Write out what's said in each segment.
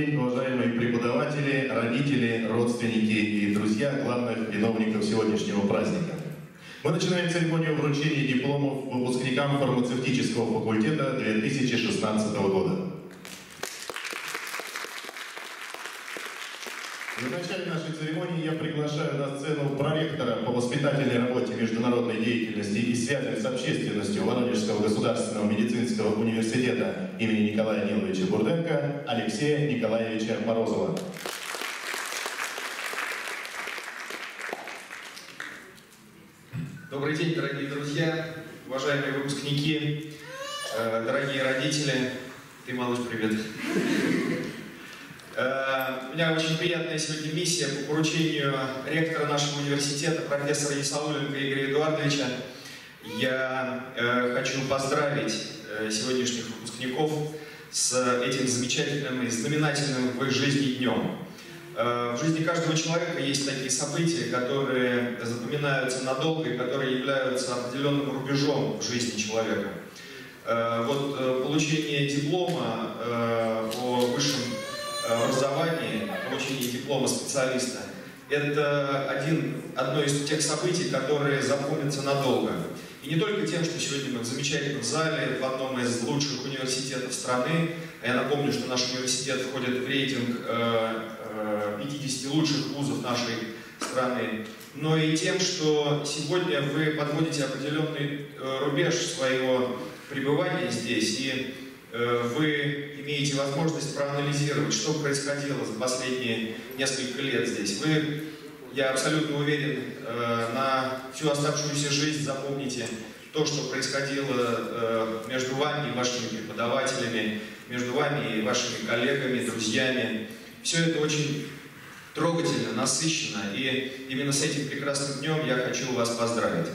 День, уважаемые преподаватели, родители, родственники и друзья главных виновников сегодняшнего праздника. Мы начинаем церемонию вручения дипломов выпускникам фармацевтического факультета 2016 года. В начале нашей церемонии я приглашаю на сцену проректора по воспитательной работе, международной деятельности и связи с общественностью Воронежского государственного медицинского университета имени Николая Ниловича Бурденко Алексея Николаевича Морозова. Добрый день, дорогие друзья, уважаемые выпускники, э, дорогие родители. Ты, малыш, привет. Э, у меня очень приятная сегодня миссия по поручению ректора нашего университета, профессора Исауленко Игоря Эдуардовича. Я э, хочу поздравить сегодняшних выпускников с этим замечательным и знаменательным в их жизни днем. Э, в жизни каждого человека есть такие события, которые запоминаются надолго и которые являются определенным рубежом в жизни человека. Э, вот э, получение диплома о высшем образовании, получение диплома специалиста, это один, одно из тех событий, которые запомнятся надолго. И не только тем, что сегодня мы в замечательном зале, в одном из лучших университетов страны. Я напомню, что наш университет входит в рейтинг 50 э, лучших вузов нашей страны, но и тем, что сегодня вы подводите определенный э, рубеж своего пребывания здесь, и э, вы имеете возможность проанализировать, что происходило за последние несколько лет здесь. Вы, я абсолютно уверен, на всю оставшуюся жизнь запомните то, что происходило между вами и вашими преподавателями, между вами и вашими коллегами, друзьями, все это очень трогательно, насыщенно, и именно с этим прекрасным днем я хочу вас поздравить.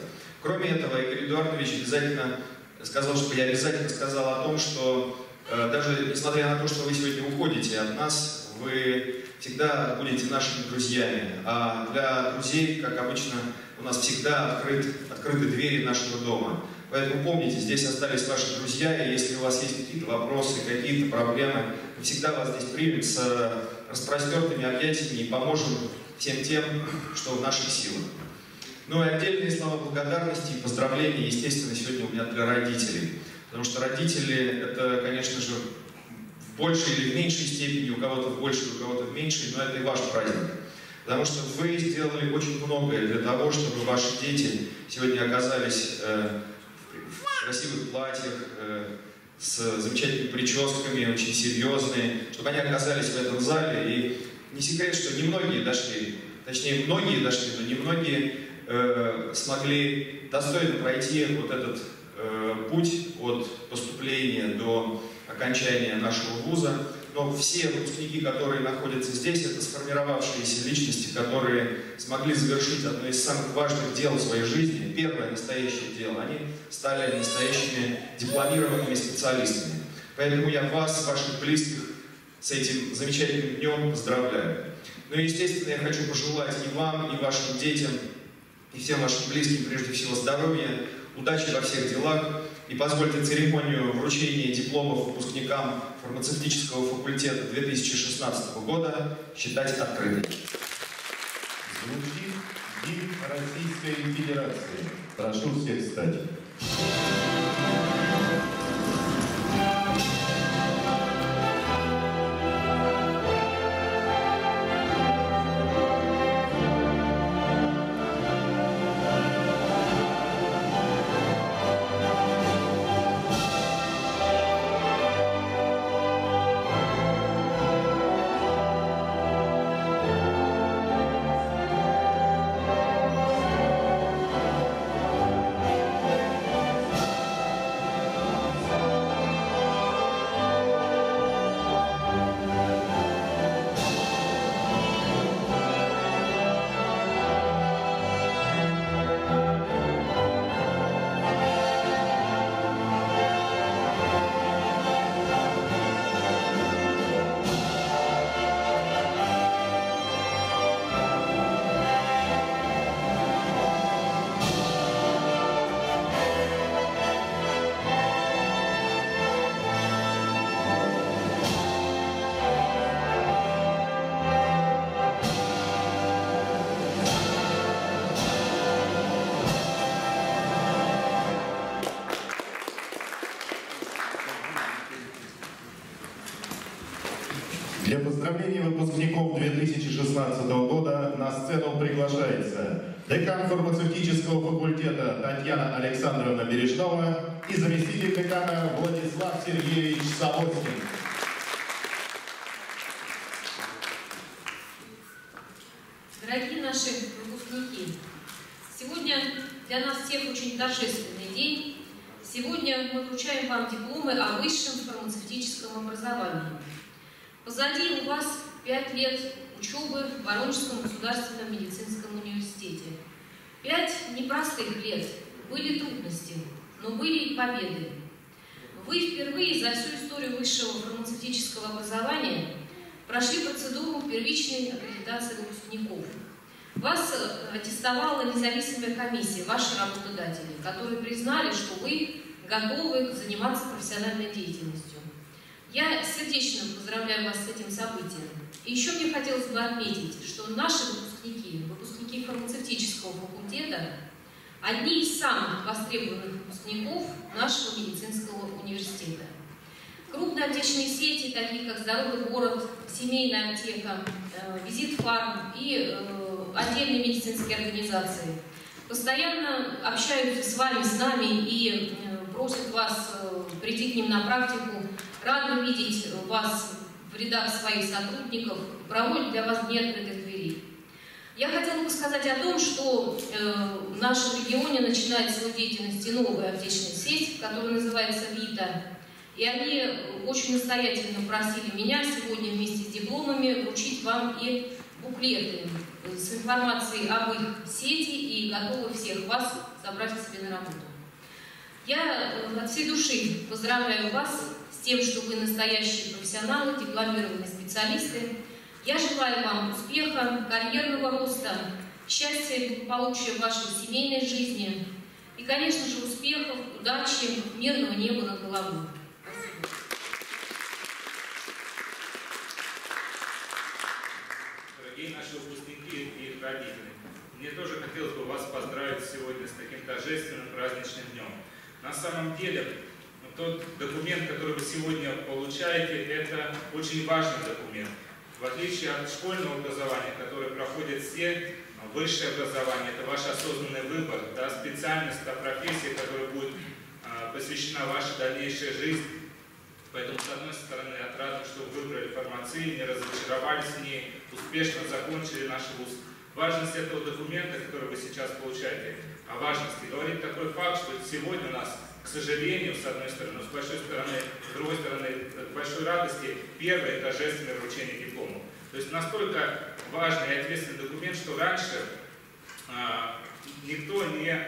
Кроме этого, Игорь Эдуардович обязательно сказал, что я обязательно сказал о том, что э, даже несмотря на то, что вы сегодня уходите от нас, вы всегда будете нашими друзьями. А для друзей, как обычно, у нас всегда открыт, открыты двери нашего дома. Поэтому помните, здесь остались ваши друзья, и если у вас есть какие-то вопросы, какие-то проблемы, мы всегда вас здесь примем с распростертыми объятиями и поможем всем тем, что в наших силах. Ну и отдельные слова благодарности и поздравления, естественно, сегодня у меня для родителей. Потому что родители, это, конечно же, в большей или в меньшей степени, у кого-то в большей, у кого-то в меньшей, но это и ваш праздник. Потому что вы сделали очень многое для того, чтобы ваши дети сегодня оказались э, в красивых платьях, э, с замечательными прическами, очень серьезные, чтобы они оказались в этом зале. И не секрет, что немногие дошли, точнее, многие дошли, но немногие э, смогли достойно пройти вот этот э, путь от поступления до окончания нашего вуза но все выпускники, которые находятся здесь, это сформировавшиеся личности, которые смогли завершить одно из самых важных дел в своей жизни, первое настоящее дело. Они стали настоящими дипломированными специалистами. Поэтому я вас, ваших близких, с этим замечательным днем поздравляю. Ну и, естественно, я хочу пожелать и вам, и вашим детям, и всем вашим близким, прежде всего, здоровья, удачи во всех делах, и позвольте церемонию вручения дипломов выпускникам фармацевтического факультета 2016 года считать открытой. Звучит гимн Российской Федерации. Прошу всех встать. Для поздравления выпускников 2016 года на сцену приглашается декан фармацевтического факультета Татьяна Александровна Бережнова и заместитель декана Владислав Сергеевич Савоцкин. Дорогие наши выпускники, сегодня для нас всех очень торжественный день. Сегодня мы вручаем вам дипломы о высшем фармацевтическом образовании. Позади у вас пять лет учебы в Воронежском государственном медицинском университете. Пять непростых лет. Были трудности, но были и победы. Вы впервые за всю историю высшего фармацевтического образования прошли процедуру первичной аккредитации выпускников. Вас э, аттестовала независимая комиссия, ваши работодатели, которые признали, что вы готовы заниматься профессиональной деятельностью. Я сердечно поздравляю вас с этим событием. И еще мне хотелось бы отметить, что наши выпускники, выпускники фармацевтического факультета, одни из самых востребованных выпускников нашего медицинского университета. Крупные аптечные сети, такие как «Здоровый город», «Семейная аптека», э, «Визит Фарм» и э, отдельные медицинские организации постоянно общаются с вами, с нами и э, просят вас прийти к ним на практику, рады видеть вас в рядах своих сотрудников, проводят для вас дни открытых дверей. Я хотела бы сказать о том, что э, в нашем регионе начинает свою деятельность и новая аптечная сеть, которая называется «Вита». И они очень настоятельно просили меня сегодня вместе с дипломами вручить вам и буклеты с информацией об их сети и готовы всех вас забрать к себе на работу. Я э, от всей души поздравляю вас с тем, что вы настоящие профессионалы, дипломированные специалисты. Я желаю вам успеха, карьерного роста, счастья и благополучия в вашей семейной жизни и, конечно же, успехов, удачи, мирного неба над головой. Дорогие наши выпускники и их родители, мне тоже хотелось бы вас поздравить сегодня с таким торжественным праздничным днем. На самом деле, тот документ, который вы сегодня получаете, это очень важный документ. В отличие от школьного образования, которое проходит все, высшее образование – это ваш осознанный выбор, та специальность, та профессия, которая будет а, посвящена вашей дальнейшей жизни. Поэтому, с одной стороны, отрадно, что вы выбрали фармацию, не разочаровались в ней, успешно закончили наш вуз. Важность этого документа, который вы сейчас получаете, о важности говорит такой факт, что сегодня у нас, к сожалению, с одной стороны, с большой стороны, с другой стороны, к большой радости, первое торжественное вручение диплома. То есть настолько важный и ответственный документ, что раньше а, никто не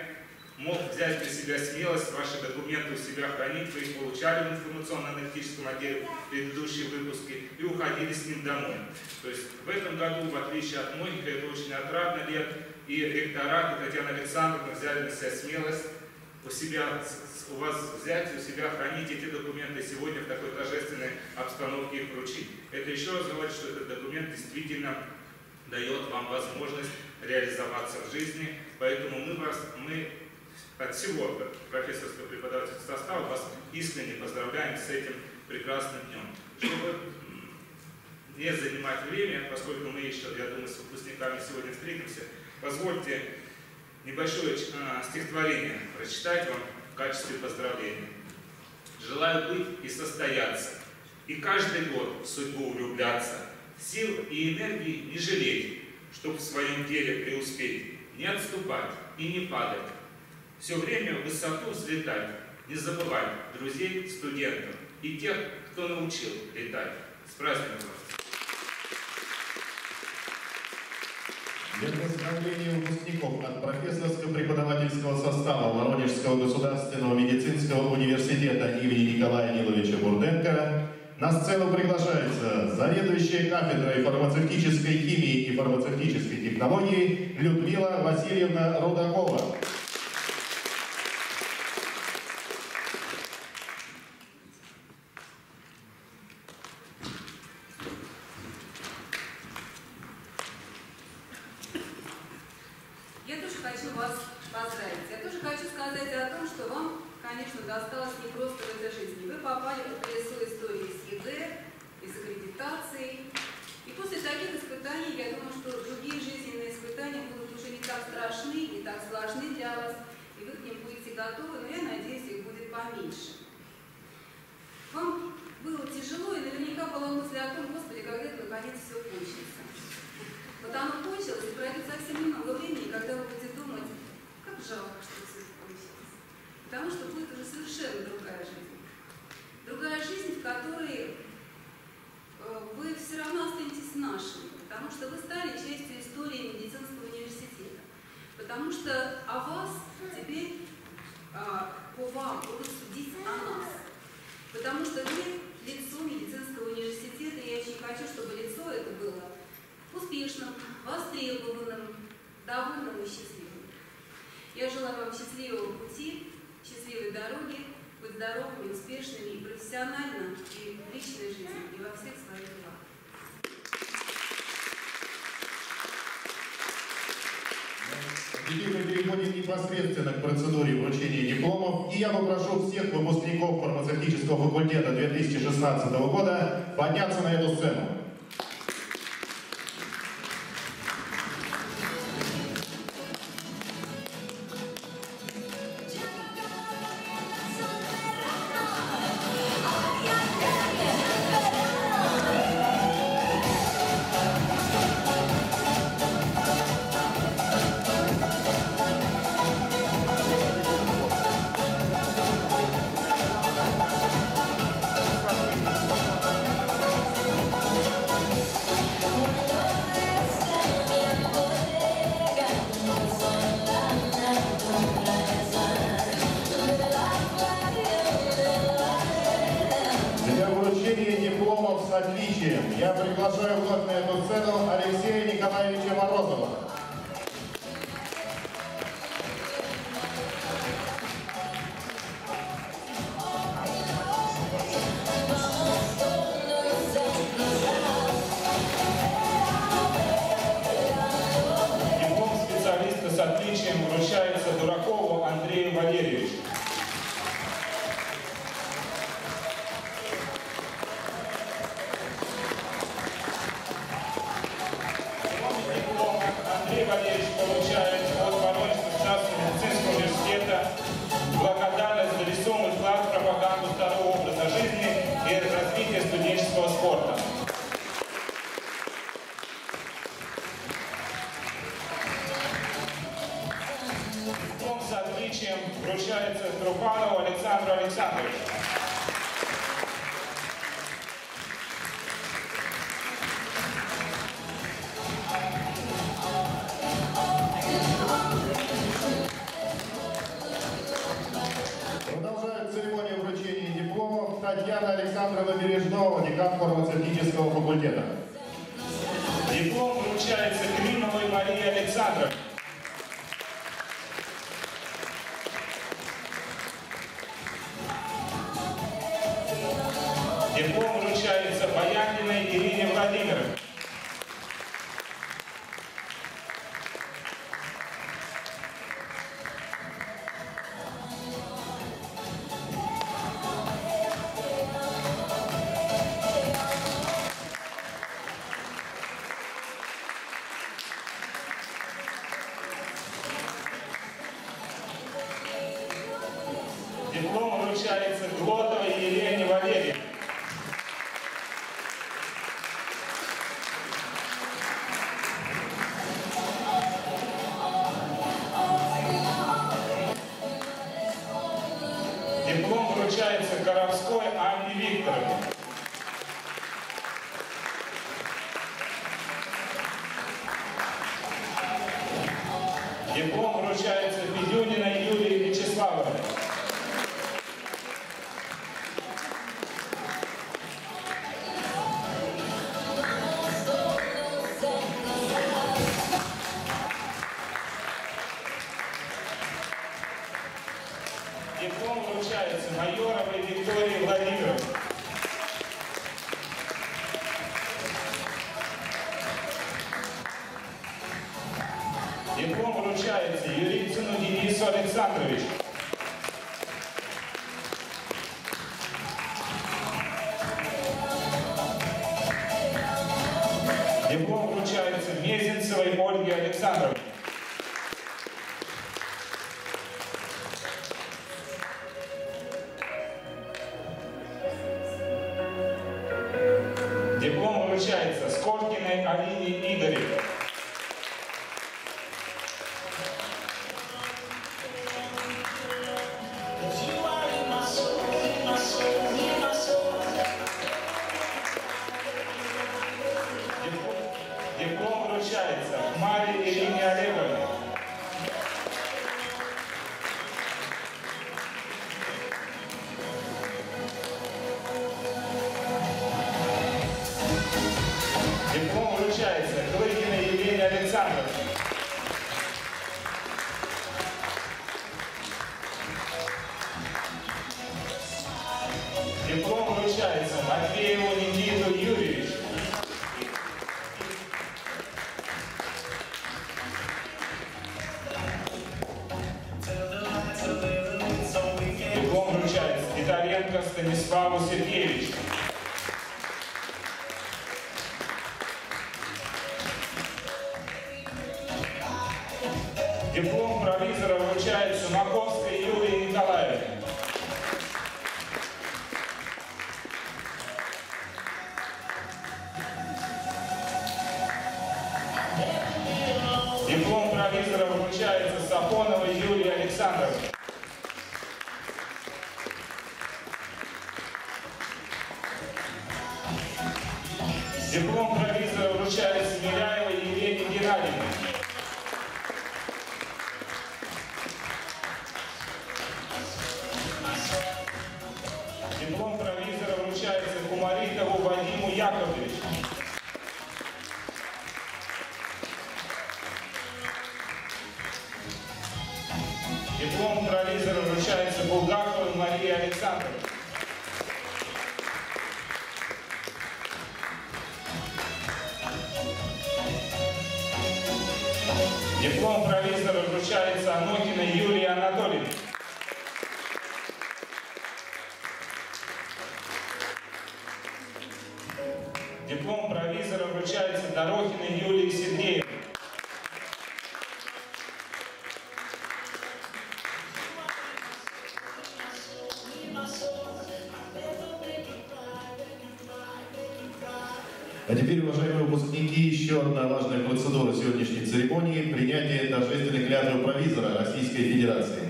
мог взять для себя смелость ваши документы у себя хранить, вы их получали в информационно-аналитическом отделе, предыдущие выпуски, и уходили с ним домой. То есть в этом году, в отличие от многих, это очень отрадно лет, и ректорат, и Татьяна Александровна взяли на себя смелость у себя, у вас взять, у себя хранить эти документы сегодня в такой торжественной обстановке их вручить. Это еще раз говорит, что этот документ действительно дает вам возможность реализоваться в жизни, поэтому мы вас, мы от всего профессорского преподавательского состава вас искренне поздравляем с этим прекрасным днем. Чтобы не занимать время, поскольку мы еще, я думаю, с выпускниками сегодня встретимся, позвольте небольшое а, стихотворение прочитать вам в качестве поздравления. Желаю быть и состояться, и каждый год в судьбу влюбляться, сил и энергии не жалеть, чтобы в своем деле преуспеть, не отступать и не падать, все время в высоту взлетать, не забывать друзей, студентов и тех, кто научил летать. С праздником вас! Для поздравления выпускников от профессорско-преподавательского состава Воронежского государственного медицинского университета имени Николая Ниловича Бурденко на сцену приглашается заведующая кафедрой фармацевтической химии и фармацевтической технологии Людмила Васильевна Рудакова. Готовы, но я надеюсь, их будет поменьше. Вам было тяжело, и наверняка была мысль о том, Господи, когда это наконец все кончится. Вот оно кончилось, и пройдет совсем немного времени, когда вы будете думать, как жалко, что все кончилось. Потому что будет уже совершенно другая жизнь. Другая жизнь, в которой э, вы все равно останетесь нашими, потому что вы стали частью истории медицинского университета. Потому что о вас теперь, по вам, будут судить о нас. Потому что вы лицо медицинского университета, и я очень хочу, чтобы лицо это было успешным, востребованным, довольным и счастливым. Я желаю вам счастливого пути, счастливой дороги, быть здоровыми, успешными и профессионально, и в личной жизни, и во всех своих делах. Теперь мы переходим непосредственно к процедуре вручения дипломов, и я попрошу всех выпускников фармацевтического факультета 2016 года подняться на эту сцену. Отличием я приглашаю вновь на эту сцену Алексея Николаевича Морозова. Александру Александровичу. Церемонию вручения дипломов Татьяна Александровна Бережнова, декан фармацевтического факультета. Диплом провизора вручается Маковской Юлии Николаевне. Диплом провизора вручается Анохиной Юлии Анатольевне. Церемонии – принятие торжественной клятвы провизора Российской Федерации.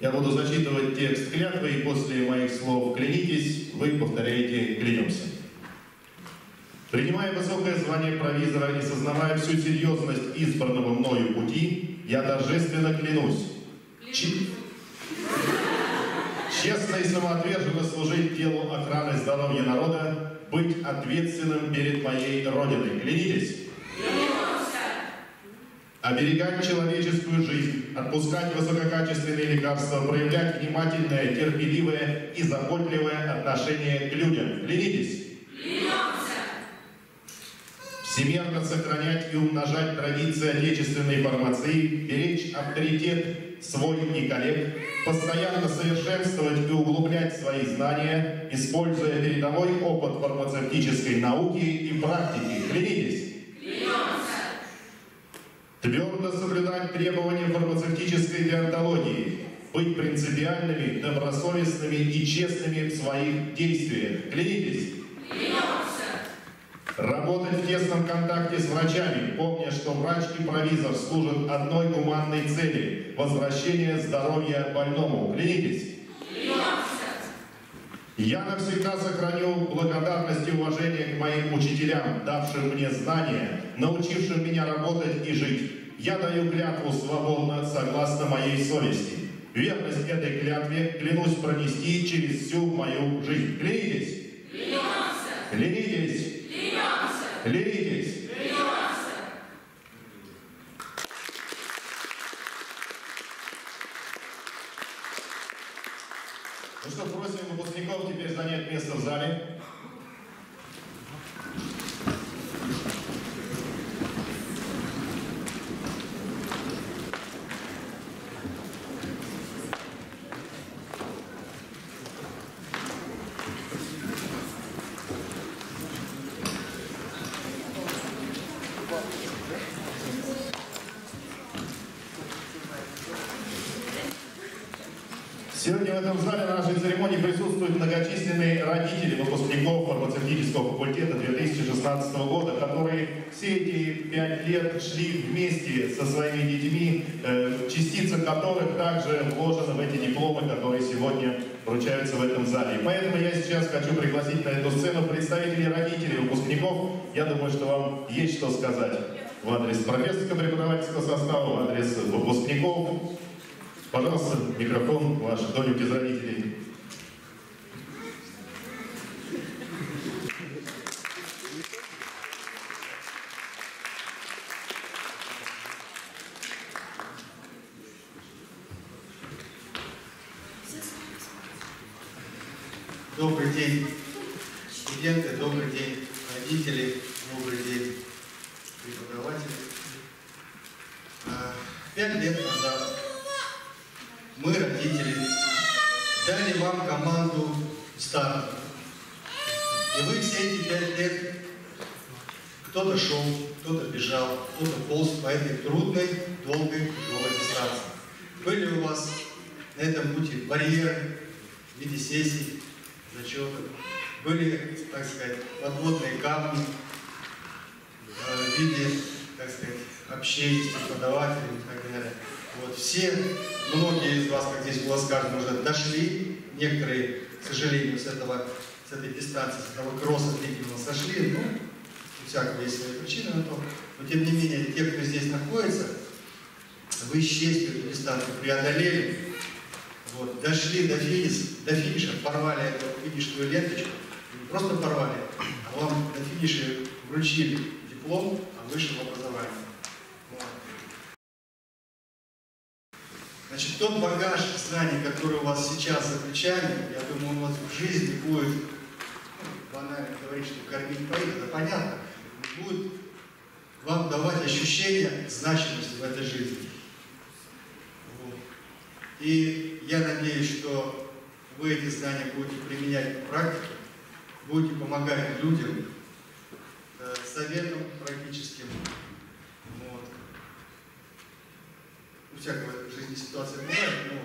Я буду зачитывать текст клятвы, и после моих слов «клянитесь», вы повторяете «клянемся». Принимая высокое звание провизора и сознавая всю серьезность избранного мною пути, я торжественно клянусь Чи- честно и самоотверженно служить делу охраны здоровья народа, быть ответственным перед моей Родиной. Клянитесь? Оберегать человеческую жизнь, отпускать высококачественные лекарства, проявлять внимательное, терпеливое и заботливое отношение к людям. Клянитесь? всемерно сохранять и умножать традиции отечественной фармации, беречь авторитет свой и коллег, постоянно совершенствовать и углублять свои знания, используя передовой опыт фармацевтической науки и практики. Клянитесь! Твердо соблюдать требования фармацевтической деонтологии, быть принципиальными, добросовестными и честными в своих действиях. Клянитесь! Работать в тесном контакте с врачами, помня, что врач и провизор служат одной гуманной цели – возвращение здоровья больному. Клянитесь? Я навсегда сохраню благодарность и уважение к моим учителям, давшим мне знания, научившим меня работать и жить. Я даю клятву свободно, согласно моей совести. Верность этой клятве клянусь пронести через всю мою жизнь. Клянитесь? Клянитесь? Клянитесь? everybody. В этом зале на нашей церемонии присутствуют многочисленные родители выпускников фармацевтического факультета 2016 года, которые все эти пять лет шли вместе со своими детьми, э, частица которых также вложена в эти дипломы, которые сегодня вручаются в этом зале. И поэтому я сейчас хочу пригласить на эту сцену представителей родителей выпускников. Я думаю, что вам есть что сказать в адрес профессорско-преподавательского состава, в адрес выпускников. Пожалуйста, микрофон ваш, кто-нибудь из родителей. Добрый день, студенты, добрый день, родители, добрый день, преподаватели. А, Пять лет назад старт. И вы все эти пять лет, кто-то шел, кто-то бежал, кто-то полз по этой трудной, долгой, тяжелой дистанции. Были у вас на этом пути барьеры в виде сессий, зачетов, были, так сказать, подводные камни э, в виде, так сказать, общения с преподавателем и так далее. Вот все, многие из вас, как здесь было сказано, уже дошли, некоторые, к сожалению, с этого, с этой дистанции, с этого кросса длительного сошли, ну, у всякого есть свои причины на то, но тем не менее, те, кто здесь находится, вы с честью эту дистанцию преодолели, вот, дошли до финиша, до финиша, порвали эту финишную ленточку, не просто порвали, а вам на финише вручили диплом о высшем образовании. Значит, тот багаж знаний, который у вас сейчас за плечами, я думаю, у вас в жизни будет, ну, банально говорить, что кормить поить, это понятно, будет вам давать ощущение значимости в этой жизни. Вот. И я надеюсь, что вы эти знания будете применять в практике, будете помогать людям, э, советом практическим. Вот. У всякого в жизни ситуация бывает, но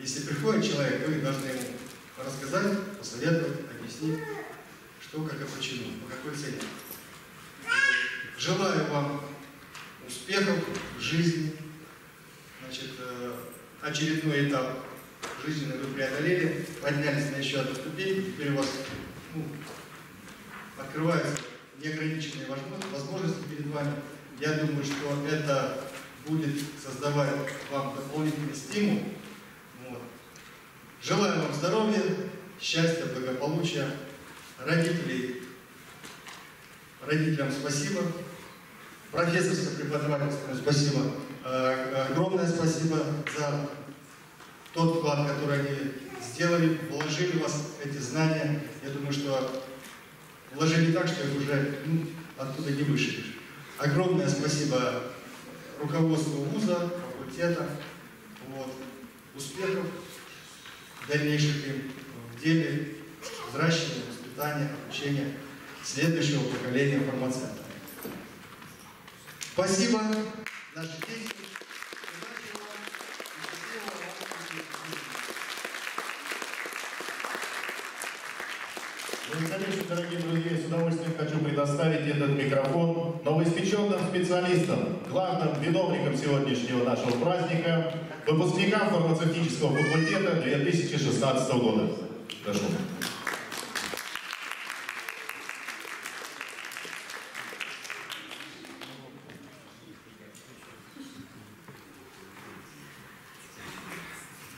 если приходит человек, вы должны ему рассказать, посоветовать, объяснить, что, как и почему, по какой цене. Желаю вам успехов в жизни. Значит, э, очередной этап жизненный вы преодолели, поднялись на еще одну ступень, теперь у вас ну, открываются неограниченные возможности перед вами. Я думаю, что это будет создавать вам дополнительный стимул. Вот. Желаю вам здоровья, счастья, благополучия, родителей. Родителям спасибо, профессорско-преподавательскому спасибо. Э, Огромное спасибо за тот вклад, который они сделали, вложили в вас эти знания. Я думаю, что вложили так, что их уже ну, оттуда не вышли. Огромное спасибо руководству вуза, факультета. Вот. Успехов дальнейших им в деле взращивания, воспитания, обучения следующего поколения фармацевтов. Спасибо. Наши дети. Удачи вам и счастливого вам пути. Ну и, конечно, дорогие друзья, с удовольствием хочу предоставить этот микрофон новоиспеченным специалистам, главным виновникам сегодняшнего нашего праздника, выпускникам фармацевтического факультета 2016 года. Прошу.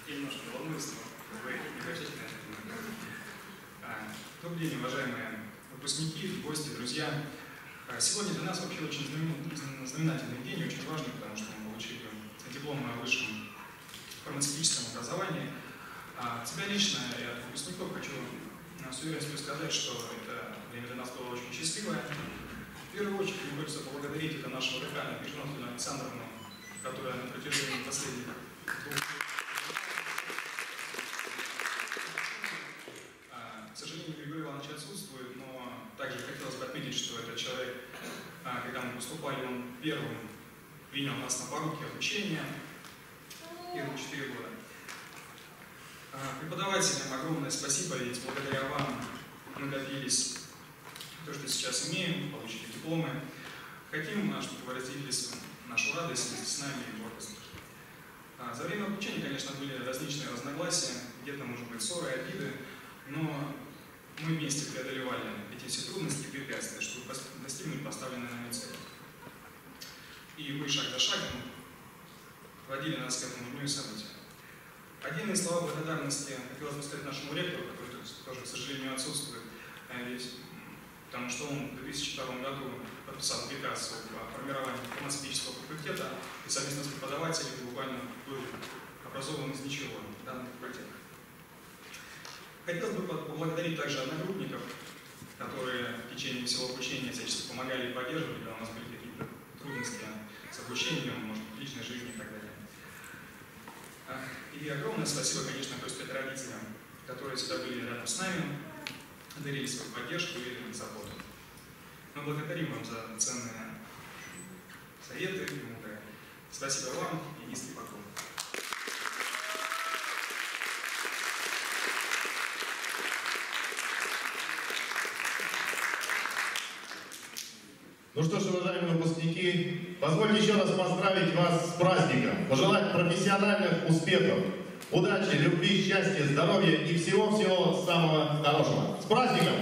Я немножко волнуюсь, но вы не хотите на это немного. А, Добрый день, уважаемые выпускники, гости, друзья. А, Сегодня для нас вообще очень знамен- знаменательный день, очень важный, потому что мы получили диплом о высшем фармацевтическом образовании. А От себя лично и от выпускников хочу а, с уверенностью сказать, что это время для нас было очень счастливое. В первую очередь мне хочется поблагодарить это нашего декана Пижонтину Александровну, которая на протяжении последних двух лет А, К сожалению, Григорий Иванович отсутствует, но также хотелось бы отметить, что этот человек, а, когда мы поступали, он первым принял нас на поруки обучения, первые четыре года. А, Преподавателям огромное спасибо, ведь благодаря вам мы добились то, что сейчас имеем, получили дипломы. Хотим, а, чтобы вы разделили нашу радость с нами и гордость. А, За время обучения, конечно, были различные разногласия, где-то, может быть, ссоры, обиды, но мы вместе преодолевали эти все трудности и препятствия, чтобы достигнуть поставленной нами цели. И вы шаг за шагом водили нас к этому дню и событию. Отдельные слова благодарности хотелось бы сказать нашему ректору, который тоже, к сожалению, отсутствует, ведь, м, потому что он в 2002 году подписал приказ о формировании фармацевтического факультета и совместно с преподавателями буквально был образован из ничего данный факультет. Хотелось бы поблагодарить также одногруппников, которые в течение всего обучения всячески помогали и поддерживали, когда у нас были трудности с обучением, может быть, личной жизни и так далее. И огромное спасибо, конечно, то есть это родителям, которые всегда были рядом с нами, дарили свою поддержку и заботу. Мы благодарим вам за ценные советы и мудрые. Спасибо вам и низкий поклон. Ну что ж, уважаемые выпускники, позвольте еще раз поздравить вас с праздником, пожелать профессиональных успехов, удачи, любви, счастья, здоровья и всего-всего самого хорошего. С праздником!